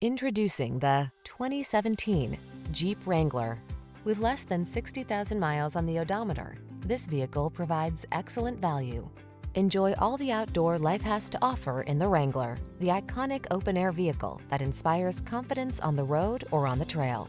Introducing the 2017 Jeep Wrangler. With less than 60,000 miles on the odometer, this vehicle provides excellent value. Enjoy all the outdoor life has to offer in the Wrangler, the iconic open-air vehicle that inspires confidence on the road or on the trail.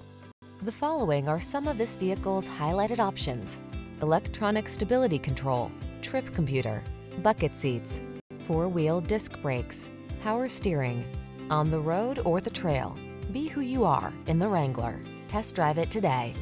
The following are some of this vehicle's highlighted options. Electronic stability control, trip computer, bucket seats, four-wheel disc brakes, power steering. On the road or the trail, be who you are in the Wrangler. Test drive it today.